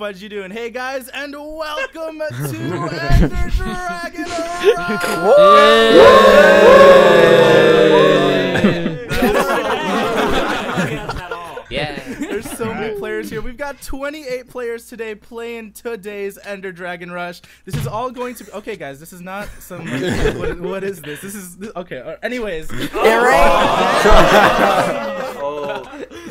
fudge you doing? Hey guys, and welcome to Ender Dragon Yeah. There's so many players here. We've got 28 players today playing today's Ender Dragon Rush. This is all going to be okay, guys. This is not some. what, what is this? This is this, okay. uh, anyways,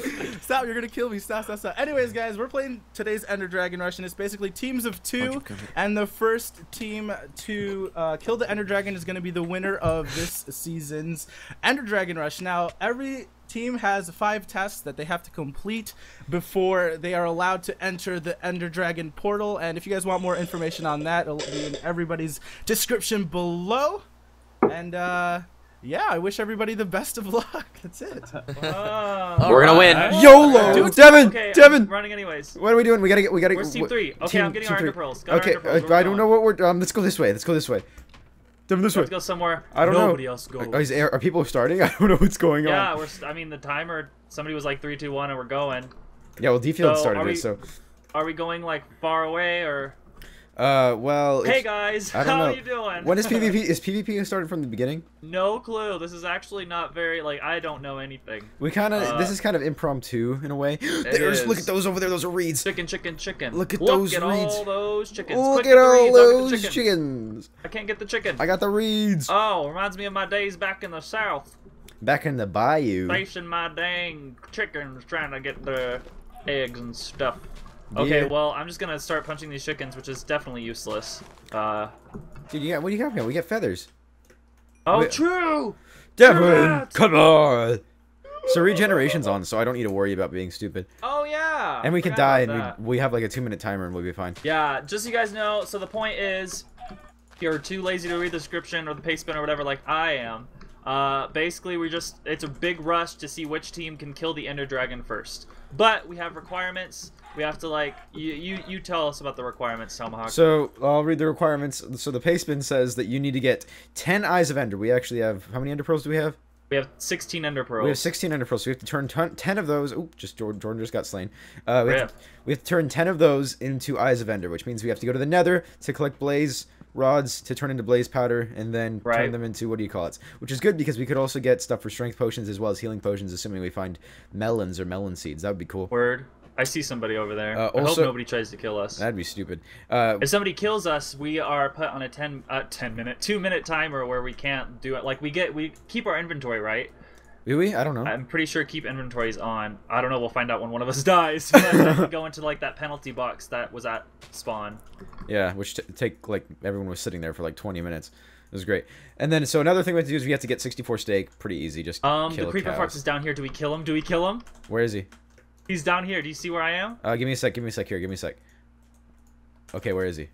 stop! You're gonna kill me. Stop! Stop! Stop! Anyways, guys, we're playing today's Ender Dragon Rush, and it's basically teams of two, and the first team to uh, kill the Ender Dragon is gonna be the winner of this season's Ender Dragon Rush. Now, every team has five tests that they have to complete before they are allowed to enter the Ender Dragon portal. And if you guys want more information on that, it'll be in everybody's description below. And uh, yeah, I wish everybody the best of luck. That's it. We're gonna win. YOLO! Dude, Devon! Okay, Devon! I'm running anyways. What are we doing? We gotta get. We gotta. Where's team three? Okay, team- I'm getting our pearls. Got Okay, ender pearls. uh, I don't know what we're. Um, let's go this way. Let's go this way. Devon, this way. Let's go somewhere. I don't know. Nobody else goes. Are, are people starting? I don't know what's going yeah, on. we're. I mean, the timer. Somebody was like three, two, one, and we're going. Yeah, well, Dfield So, started we- it, so. Are we going like far away or? Uh, well. Hey guys, how know. you doing? When is PvP? Is PvP started from the beginning? no clue. This is actually not very like I don't know anything. We kind of. Uh, this is kind of impromptu in a way. There's. Look at those over there. Those are reeds. Chicken, chicken, chicken. Look at Look those at reeds. all those chickens. Look at all reeds, I'll get the those chicken. chickens. I can't get the chicken. I got the reeds. Oh, reminds me of my days back in the south, Back in the bayou. facing my dang chickens, trying to get the eggs and stuff. Okay, well, I'm just gonna start punching these chickens, which is definitely useless. Uh, Dude, you got, what do you got? here? We got feathers. oh, Wait. true. Devon, come on. So regeneration's on, so I don't need to worry about being stupid. Oh yeah. And we can die, and we, we have like a two minute timer, and we'll be fine. Yeah, just so you guys know, so the point is, if you're too lazy to read the description or the paste bin or whatever, like I am. Uh, basically, we just it's a big rush to see which team can kill the Ender Dragon first. But we have requirements. We have to like you you, you tell us about the requirements, Tomahawk. So I'll read the requirements. So the paste bin says that you need to get 10 Eyes of Ender. We actually have how many Ender Pearls do we have? we have 16 Ender Pearls. We have 16 Ender Pearls. So we have to turn ton- 10 of those. Oop, just Jordan, Jordan just got slain. Uh, we, have to, we have to turn 10 of those into Eyes of Ender, which means we have to go to the Nether to collect Blaze rods to turn into Blaze powder, and then turn them into what do you call it? Which is good because we could also get stuff for strength potions as well as healing potions, assuming we find melons or melon seeds. That would be cool. Word. I see somebody over there. Uh, I hope nobody tries to kill us. That'd be stupid. Uh, If somebody kills us, we are put on a 10 uh, 10 minute, 2 minute timer where we can't do it. Like we get we keep our inventory, right? do we? I don't know. I'm pretty sure keep inventories on. I don't know. We'll find out when one of us dies. But then we go into like that penalty box that was at spawn. Yeah, which t- take like everyone was sitting there for like 20 minutes. It was great. And then so another thing we have to do is we have to get 64 steak. Pretty easy. Just Um, the creeper fox is down here. Do we kill him? Do we kill him? Where is he? He's down here. Do you see where I am? Uh, give me a sec. Give me a sec here. Give me a sec. Okay, where is he?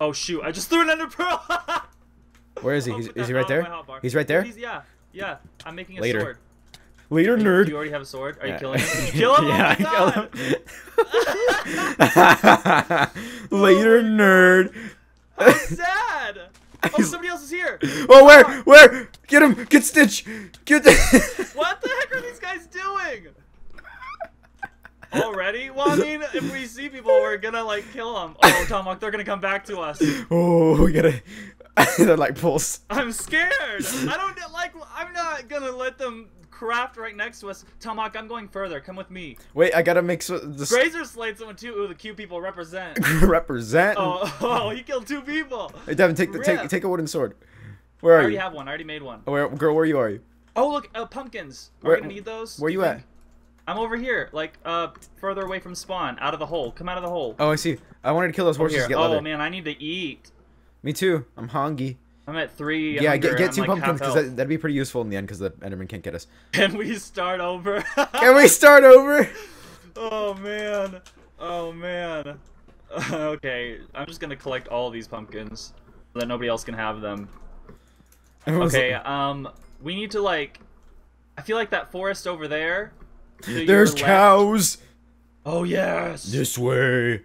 Oh shoot! I just threw an ender pearl. Where is he? I'll He's, is he right there? He's right there. He's, yeah, yeah. I'm making a Later. sword. Later, Do you- nerd. Do you already have a sword? Are you killing him? You kill him? yeah, oh I kill him. Later, nerd. God. Sad. Oh, somebody else is here. Oh, where? Where? Get him! Get Stitch! Get. What the heck are these guys doing? Already? Well, I mean, if we see people, we're gonna like kill them. Oh, Tomahawk, they're gonna come back to us. oh, we gotta. They're like pulse. I'm scared. I don't like. I'm not gonna let them craft right next to us. Tomahawk, I'm going further. Come with me. Wait, I gotta make the Graser slayed someone too. Ooh, the cute people represent. represent. Oh, oh, he killed two people. Hey, Devon, take the take Rip. take a wooden sword. Where are I already you? have one. I already made one. Where, girl, where you are you? Oh, look, uh, pumpkins. Are Where- we gonna need those? Where you at? I'm over here, like uh, further away from spawn, out of the hole. Come out of the hole. Oh, I see. I wanted to kill those Over horses here. to get Oh leather. man, I need to eat. Me too. I'm hungry. I'm at three. Yeah, get, get two like, pumpkins because that, that'd be pretty useful in the end because the Enderman can't get us. Can we start over? Can we start over? oh man. Oh man. okay, I'm just gonna collect all these pumpkins so that nobody else can have them. Okay, like, um, we need to like. I feel like that forest over there. To There's left- cows. Oh yes. This way.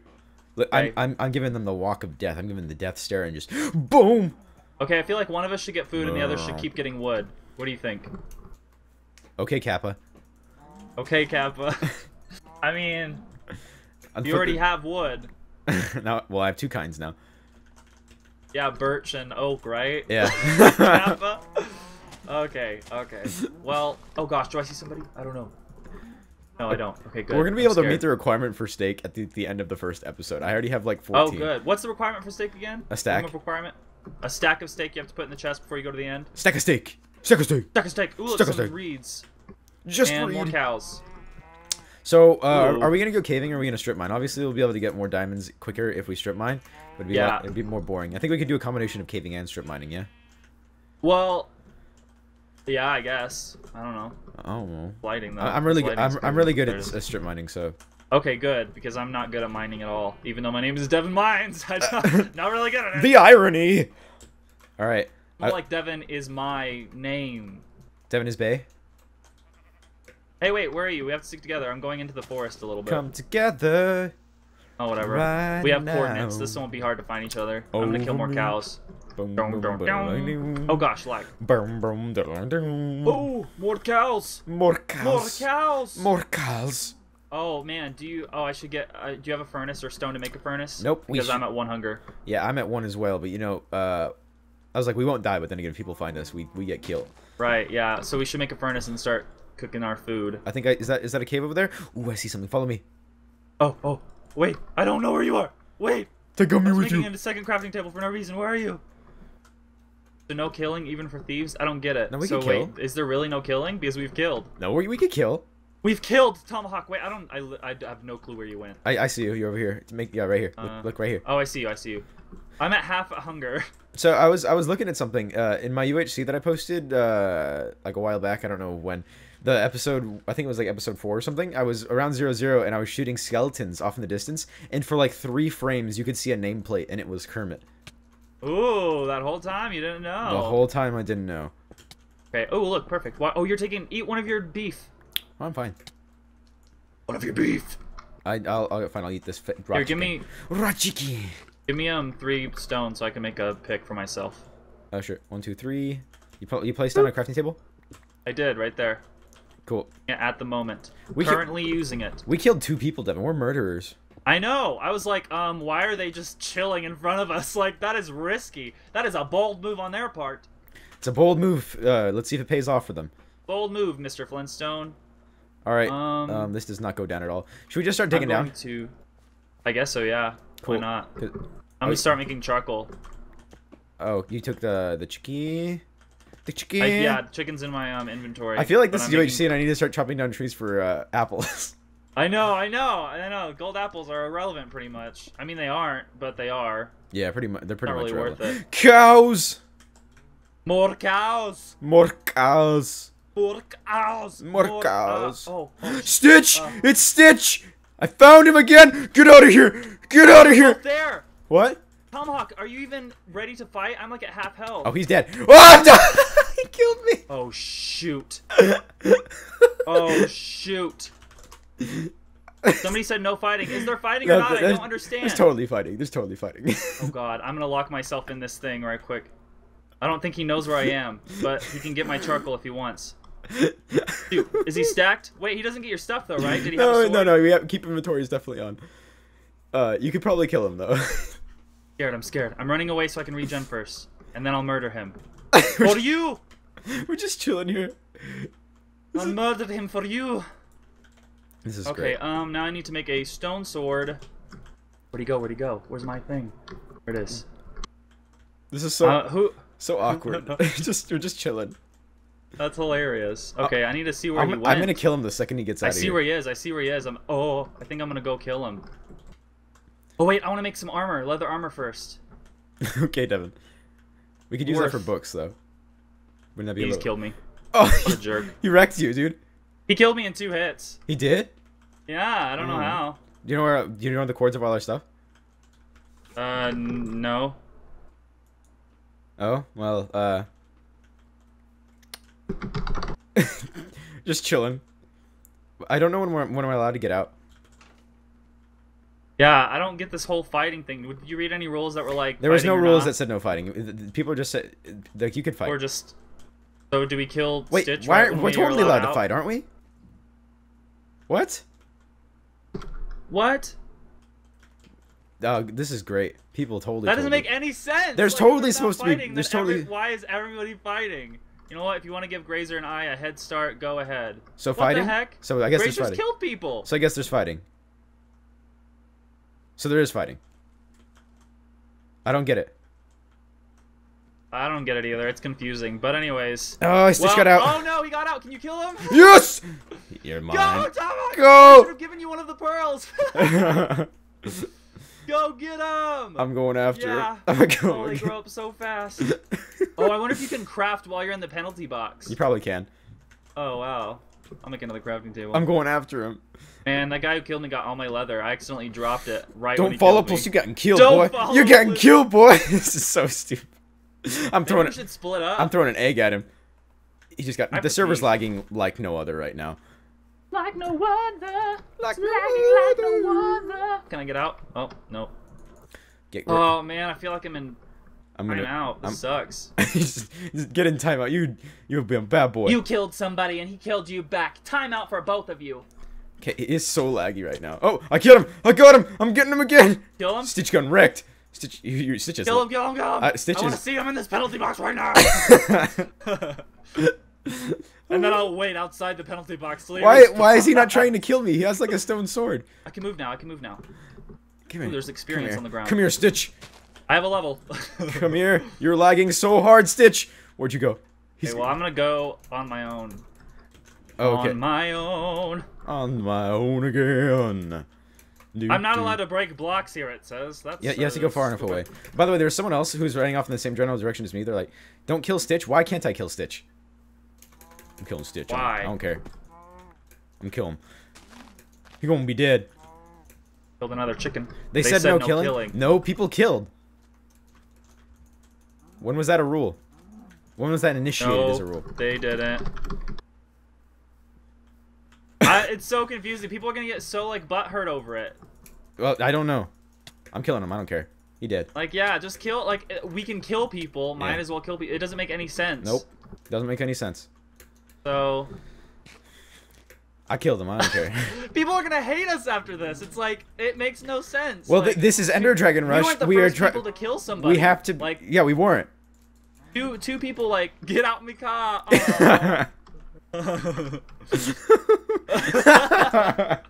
Look, I'm, I'm, I'm giving them the walk of death. I'm giving the death stare and just boom. Okay, I feel like one of us should get food and the other should keep getting wood. What do you think? Okay, Kappa. Okay, Kappa. I mean, I'm you already have wood. now, well, I have two kinds now. Yeah, birch and oak, right? Yeah. Kappa? okay, okay. Well, oh gosh, do I see somebody? I don't know. No, I don't. Okay, good. We're gonna be I'm able to meet the requirement for steak at the, the end of the first episode. I already have like Oh, good. What's the requirement for steak again? A stack. Requirement. A stack of steak you have to put in the chest before you go to the end. Stack of steak. Stack of steak. Stack of steak. Ooh, look, Stack some reeds Just and more cows. So, uh, Ooh. are we gonna go caving or are we gonna strip mine? Obviously, we'll be able to get more diamonds quicker if we strip mine. But it'd be, a lot- Yeah. it'd be more boring. I think we could do a combination of caving and strip mining. Yeah. Well, yeah, I guess. I don't know. Oh. well. Lighting though. I'm really good. I'm, I'm really good at strip mining. So. Okay, good because I'm not good at mining at all. Even though my name is Devon Mines, I'm not, not really good at it. The irony. All right. More I- like Devon is my name. Devon is Bay. Hey, wait, where are you? We have to stick together. I'm going into the forest a little bit. Come together. Oh, whatever. right we have now. coordinates. This one won't be hard to find each other. I'm gonna kill more cows. Boom, boom, boom. Oh gosh, like. Boom, boom. Oh, more cows. More cows. More cows. More cows. Oh man, do you? Oh, I should get. Uh, do you have a furnace or stone to make a furnace? Nope, Because I'm at one hunger. Yeah, I'm at one as well, but you know, uh, I was like, we won't die, but then again, if people find us, we, we get killed. Right. Yeah. So we should make a furnace and start cooking our food. I think I is that is that a cave over there? Ooh, I see something. Follow me. Oh. Oh. Wait. I don't know where you are. Wait. Take me I was making a second crafting table for no reason. Where are you? So no killing even for thieves? I don't get it. No, we so can wait, kill. is there really no killing? Because we've killed. No, we, we could kill. We've killed Tomahawk. Wait, I don't. I, I have no clue where you went. I, I see you. You're over here. Make yeah, right here. Look, Uh, look right here. Oh, I see you. I see you. I'm at half a hunger. So I was I was looking at something uh, in my UHC that I posted uh, like a while back. I don't know when. The episode I think it was like episode four or something. I was around zero zero and I was shooting skeletons off in the distance, and for like three frames you could see a nameplate and it was Kermit. Ooh, that whole time you didn't know. The whole time I didn't know. Okay. Oh, look, perfect. Why, oh, you're taking. Eat one of your beef. I'm fine. One of your beef. I, I'll, I'll fine. I'll eat this. Fi- Here, give me, rachiki. give me um three stones so I can make a pick for myself. Oh sure. One, two, three. You pl- you placed on a crafting table. I did right there. Cool. At the moment. We Currently using it. We killed two people, Devon. We're murderers. I know. I was like, um, why are they just chilling in front of us? Like that is risky. That is a bold move on their part. It's a bold move. Uh, let's see if it pays off for them. Bold move, Mr. Flintstone. All right. Um, Um, this does not go down at all. Should we just start digging down? to. I guess so. Yeah. Cool. Why not? I'm Oh, gonna start making charcoal. Oh, you took the the chicky, the chicken. I, yeah, chicken's in my um inventory. I feel like this is I'm UHC, making- and I need to start chopping down trees for uh, apples. I know, I know, I know. Gold apples are irrelevant, pretty much. I mean, they aren't, but they are. yeah, pretty much. They're pretty Not much really worth it. Cows, More cows. more cows. More cows. More cows. Uh, oh, oh, Stitch, Uh. it's Stitch. I found him again. Get out of here. Get out of here. there. What? Tomahawk, are you even ready to fight? I'm like at half health. Oh, he's dead. Oh! he killed me. Oh shoot. oh shoot. Somebody said no fighting. Is there fighting or not? I don't understand. There's totally fighting. There's totally fighting. Oh god, I'm gonna lock myself in this thing right quick. I don't think he knows where I am, but he can get my charcoal if he wants. Dude, is he stacked? Wait, he doesn't get your stuff though, right? Did he no, no, no. We have keep inventory is definitely on. Uh, you could probably kill him though. Scared, I'm scared. I'm running away so I can regen first, and then I'll murder him. what are you! we're just chilling here. I'll murder him for you. This is Okay, great. um, now I need to make a stone sword. Where'd he go? Where'd he go? Where's my thing? There it is. This is so Uh, who? so awkward. just we're just chilling. That's hilarious. Okay, I need to see where I'm, he I'm gonna kill him the second he gets out I see here. where he is. I see where he is. I'm. Oh, I think I'm gonna go kill him. Oh wait, I want to make some armor, leather armor first. okay, Devon. We could use that for books though. Wouldn't that be He's little... killed me. Oh, What a jerk. he wrecked you, dude. He killed me in two hits. He did. Yeah, I don't know Mm. how. Do you know where? Do you know the chords of all our stuff? Uh, no. Oh well. Uh. just chilling. I don't know when we're when we're allowed to get out. Yeah, I don't get this whole fighting thing. Did you read any rules that were like? There was no rules not? that said no fighting. People just said like you could fight. Or just. So do we kill Wait, Stitch? why? right we're totally are allowed to fight, aren't we? What? What? Uh, this is great. People totally. That doesn't totally- make any sense. There's Like, totally if it's not supposed to be- fighting, there's then every- totally- Why is everybody fighting? You know what? If you want to give Graser and I a head start, go ahead. So what fighting. the heck? So I guess Graser's there's fighting. killed people. So I guess there's fighting. So there is fighting. I don't get it. I don't get it either. It's confusing. But anyways. Oh, Stitch Well- got out. Oh no, he got out. Can you kill him? Yes. You're Go, mine. Go! I should have given you one of the pearls. Go get him! I'm going after yeah. him. I'm Oh, going. they grow up so fast. oh, I wonder if you can craft while you're in the penalty box. You probably can. Oh wow. I'll make another crafting table. I'm going after him. Man, that guy who killed me got all my leather. I accidentally dropped it right Don't he follow killed me. plus you getting killed, Don't boy. follow You're getting killed, boy. this is so stupid. I'm Maybe throwing we should split up. I'm throwing an egg at him. He just got I have the server's pee. lagging like no other right now. like no other. Like lagging like no other. Can I get out? Oh no. Get, Oh man, I feel like I'm in I'm time gonna out. This I'm- sucks. just, just get in timeout. You you've been a bad boy. You killed somebody and he killed you back. Timeout for both of you. Okay, it is so laggy right now. Oh, I killed him! I got him! I'm getting him again! Kill him. Stitch gun wrecked. Stitch, you, you, Stitch is. Kill him, kill him, kill him. Uh, Stitch I want to see him in this penalty box right now. and then I'll wait outside the penalty box. he why? Why is he not trying to kill me? He has like a stone sword. I can move now. I can move now. Come here. there's experience here. on the ground. Come here, Stitch. I have a level. Come here. You're lagging so hard, Stitch. Where'd you go? He's okay, well, I'm gonna go on my own. oh, okay. On my own. On my own again. Do, I'm not allowed to break blocks here. It says that's. Yeah, you have to go far enough away. By the way, there's someone else who's running off in the same general direction as me. They're like, "Don't kill Stitch." Why can't I kill Stitch? I'm killing Stitch. I don't- Why? I don't care. I'm killing him. He gonna be dead. Killed another chicken. They, said, no, killing. No people killed. When was that a rule? When was that initiated No, as a rule? they didn't. I, it's so confusing. People are gonna get so like butthurt over it. Well, I don't know. I'm killing him. I don't care. He dead. Like, yeah, just kill. Like, uh, we can kill people. Might Yeah. as well kill people. It doesn't make any sense. Nope. Doesn't make any sense. So I killed him. I don't care. people are gonna hate us after this. It's like it makes no sense. well, like, th this is Ender Dragon Rush. weren't the We are first trying. people to kill somebody. We have to. like yeah, we weren't. two two people like get out my car. Aw.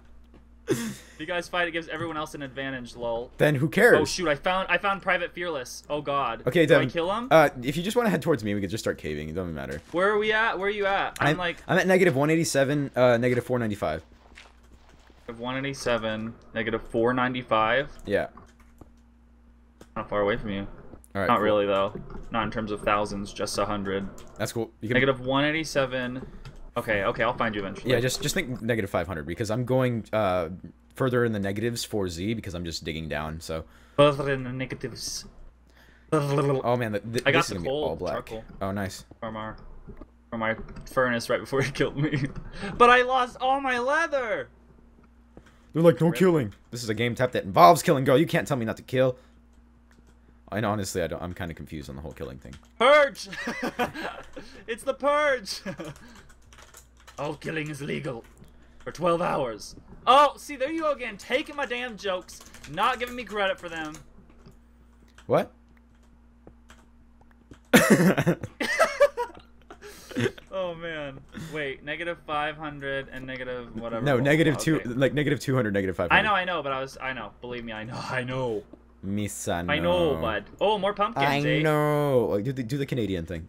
If you guys fight, it gives everyone else an advantage. Lol. then who cares? Oh shoot! I found I found Private Fearless. Oh god. Okay, Do I kill him? Uh, if you just want to head towards me, we could just start caving. It doesn't matter. Where are we at? Where are you at? I'm, like I'm at negative 187, uh, negative 495. 187, negative 495. Yeah. Not far away from you. All right. Not cool. really though. Not in terms of thousands, just a hundred. That's cool. You can, Negative 187. Okay, okay, I'll find you eventually. Yeah, just just think negative 500 because I'm going uh further in the negatives for Z because I'm just digging down. So. Further in the negatives. Oh man, th- th- I got this is the gonna be coal all black. charcoal. Oh nice. from our from our furnace right before he killed me. but I lost all my leather. They're like no killing. This is a game type that involves killing. girl. You can't tell me not to kill. And honestly, I don't. I'm kind of confused on the whole killing thing. Purge! it's the purge! All killing is legal. For 12 hours. Oh, see, there you go again. Taking my damn jokes, not giving me credit for them. What? Oh, man. Wait, negative 500 and negative whatever. no, Oh, negative two, okay. like negative 200, negative 500. I know, I know, but I was, I know. Believe me, I know, I know. Misa, I know, bud. Oh, more pumpkins, I eh? know. Do the do the Canadian thing.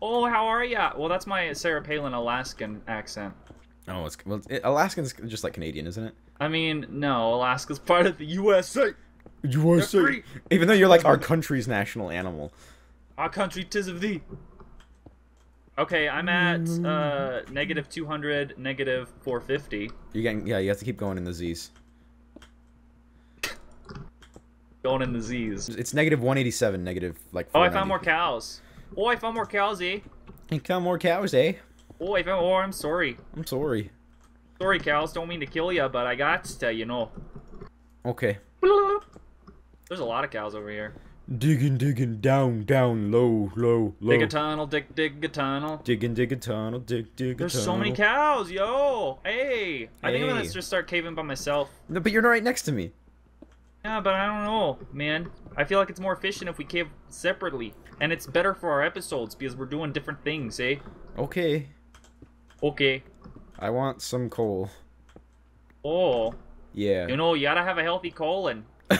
Oh, how are ya? Well, that's my Sarah Palin Alaskan accent. Oh, it's well, it, Alaskan's just like Canadian, isn't it? I mean, no, Alaska's part of the USA. USA. Even though you're like our country's national animal. Our country, tis of thee. Okay, I'm at uh, negative 200, negative 450. You're getting yeah. You have to keep going in the Z's. Going in the Z's. It's negative 187, negative like. Oh, I found more cows. Oh, I found more cows, eh? Hey, count more cows, eh? Oh, I found. Oh, I'm sorry. I'm sorry. Sorry, cows. Don't mean to kill ya, but I got to, you know. Okay. There's a lot of cows over here. Digging, digging, down, down, low, low, low. Dig a tunnel, dig, dig a tunnel. Digging, dig a tunnel, dig, dig a There's tunnel. so many cows, yo. Hey, I think I'm gonna just start caving by myself. No, but you're right next to me. Yeah, but I don't know, man. I feel like it's more efficient if we cave separately. And it's better for our episodes because we're doing different things, eh? Okay. Okay. I want some coal. Oh, Yeah. you know, you gotta have a healthy colon.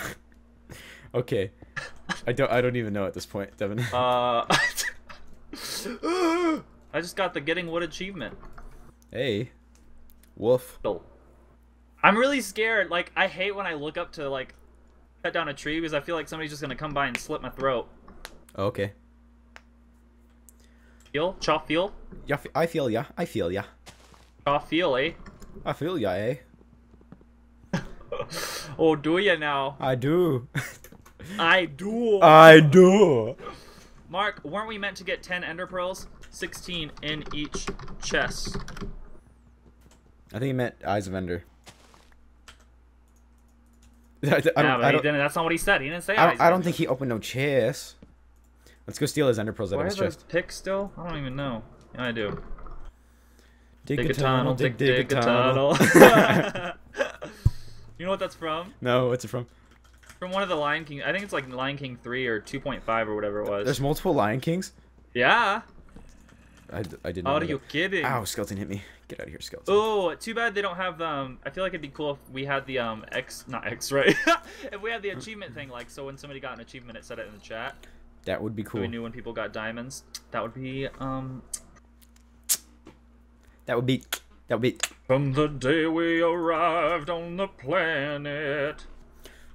Okay. I don't. I don't even know at this point, Devon. Uh, I just got the getting wood achievement. hey. Wolf. Oh. I'm really scared. Like, I hate when I look up to, like, cut down a tree because I feel like somebody's just gonna come by and slit my throat. Okay. Feel? Chop feel? Yeah. I feel ya. I feel ya. Chop feel, eh? I feel ya, eh? Oh, do ya now? I do. I do. I do. Mark, weren't we meant to get 10 ender pearls? 16 in each chest. I think he meant Eyes of Ender. I, I don't, yeah, but I he don't, didn't. That's not what he said. He didn't say I don't. I don't think he opened no chest. Let's go steal his Ender Pearls out of is his chest. pick still? I don't even know. Yeah, I do. Dig, Dig a tunnel, dig, dig a tunnel. tunnel. you know what that's from? no, what's it from? From one of the Lion King. I think it's like Lion King 3 or 2.5 or whatever it was. There's multiple Lion Kings. Yeah. I didn't. How know are you that. kidding? Ow! Skeleton hit me. Get out of here, skeleton. Oh, too bad they don't have um. I feel like it'd be cool if we had the um X, not X, right? if we had the achievement thing, like so when somebody got an achievement, it said it in the chat. That would be So cool. we knew when people got diamonds. That would be um. That would be. That would be. From the day we arrived on the planet.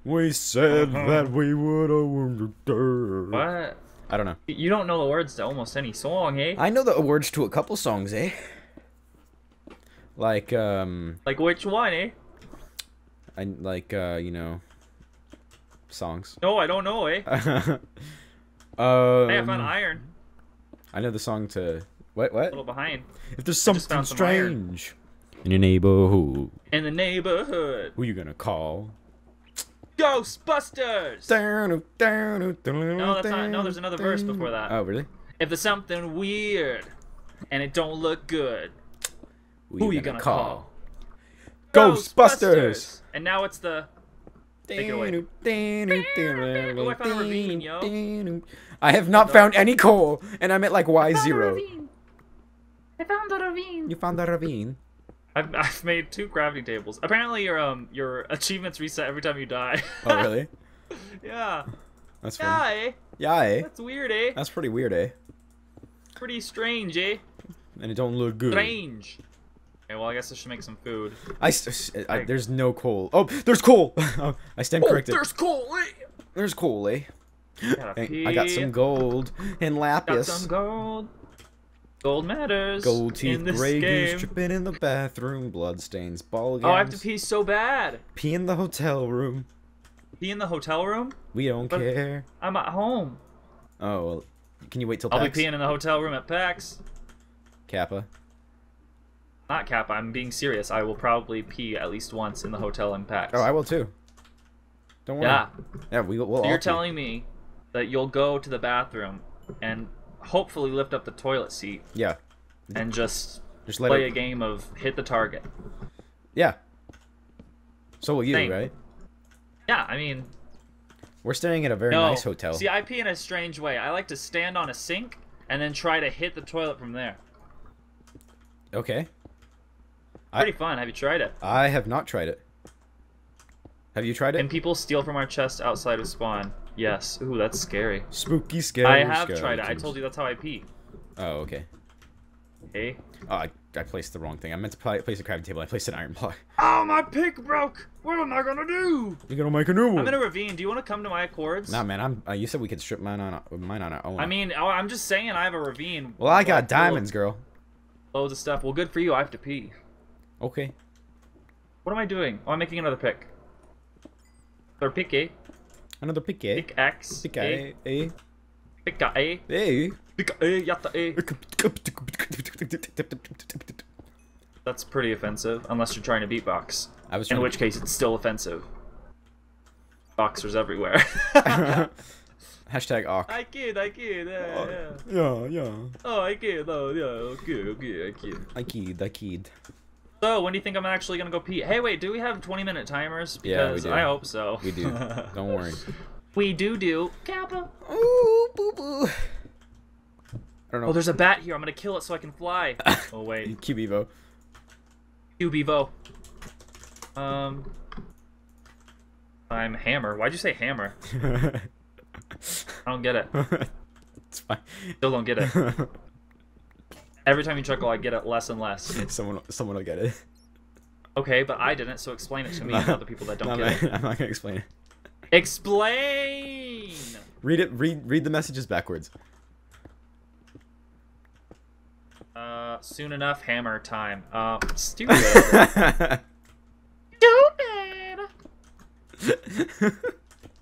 We said Uh-huh. that we would have. What? I don't know. You don't know the words to almost any song, eh? I know the words to a couple songs, eh? Like um, Like which one, eh? I like uh, you know, songs. No, I don't know, eh? um, Hey, I found iron. I know the song to Wait what A little behind. If there's something some iron. strange in your neighborhood, In the neighborhood. who you gonna call? Ghostbusters! No, No, that's not- no, there's another verse before that. Oh, really? If there's something weird and it don't look good, who you gonna call? Ghostbusters! And now it's the Take it away. I have not found any coal, and I'm at like Y zero. I found the ravine. You found the ravine? I've, I've made two gravity tables. Apparently your um your achievements reset every time you die. Oh, really? yeah. That's Yeah, fun. eh? Yeah, eh? That's weird, eh? That's pretty weird, eh? Pretty strange, eh? And it don't look good. Strange. Okay, well I guess I should make some food. I, I- there's no coal. Oh, there's coal. oh, I stand corrected. there's coal, eh? There's coal, eh? I got some gold and lapis. Got some gold. Gold matters. Gold teeth, gray game. goose tripping in the bathroom, bloodstains, ball games. Oh, I have to pee so bad. Pee in the hotel room. Pee in the hotel room? We don't But- care. I'm at home. Oh, well, can you wait till I'll PAX? be peeing in the hotel room at PAX. Kappa. Not cap. I'm being serious. I will probably pee at least once in the hotel in PAX. Oh, I will too. Don't worry. yeah. Yeah, we will. We'll So you're pee. telling me that you'll go to the bathroom and hopefully lift up the toilet seat Yeah. and just Just play it. a game of hit the target. Yeah. So will you, Same. right? Yeah, I mean, We're staying at a very no. nice hotel. See, I pee in a strange way. I like to stand on a sink and then try to hit the toilet from there. okay. I- Pretty fun. Have you tried it? I have not tried it. Have you tried it? Can people steal from our chest outside of spawn? Yes. Ooh, that's scary. Spooky, scary. I have tried it. I told you that's how I pee. Oh, okay. Hey. Oh, I, I placed the wrong thing. I meant to pla- place a crafting table. I placed an iron block. Oh, my pick broke. What am I gonna do? You're gonna make a new one. I'm in a ravine. Do you want to come to my accords? Nah, man. I'm. Uh, you said we could strip mine on mine on our own. I mean, oh, I'm just saying I have a ravine. well, I got diamonds, girl. Loads of stuff. Well, good for you. I have to pee. Okay. What am I doing? Oh, I'm making another pick. Or pick A. Another pick, eh? Pick X. Pick, A. eh? Eh? Pick A. Eh? Pick A. Yatta A. That's pretty offensive, unless you're trying to beatbox. I was In which case, it's still offensive. Boxers everywhere. Hashtag awk. I kid, I kid, yeah, yeah. Yeah, yeah. Oh, I kid, oh, yeah, okay, okay, I kid. I kid, I kid. So, when do you think I'm actually gonna go pee? Hey, wait, do we have 20 minute timers? Yeah, we Because do. I hope so. We do. Don't worry. we do do. Kappa. Ooh, boo boo. I don't know. Oh, there's a bat here. I'm gonna kill it so I can fly. oh wait, Cube Evo. Q Bevo. Um, I'm hammer. Why'd you say hammer? I don't get it. it's fine. Still don't get it. Every time you chuckle, I get it less and less. Someone, someone will get it. Okay, but I didn't, so explain it to me and other people that don't No, get it. I'm not gonna explain it. Explain. Read it. Read read the messages backwards. Uh, soon enough, hammer time. Uh, stupid. stupid.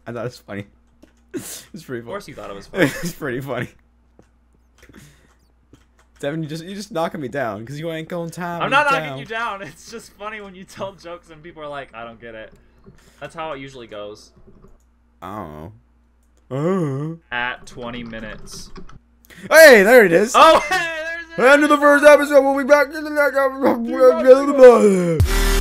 I thought it was funny. It's pretty Funny. Of course, you thought it was funny. it's pretty funny. Devon, you just you just knocking me down because you ain't going time. I'm not knocking you down. It's just funny when you tell jokes and people are like, "I don't get it." That's how it usually goes. Oh. don't. Uh-huh. At 20 minutes. Oh. Hey, there it is. Oh, hey, there's it. End of the first episode. We'll be back in the next episode.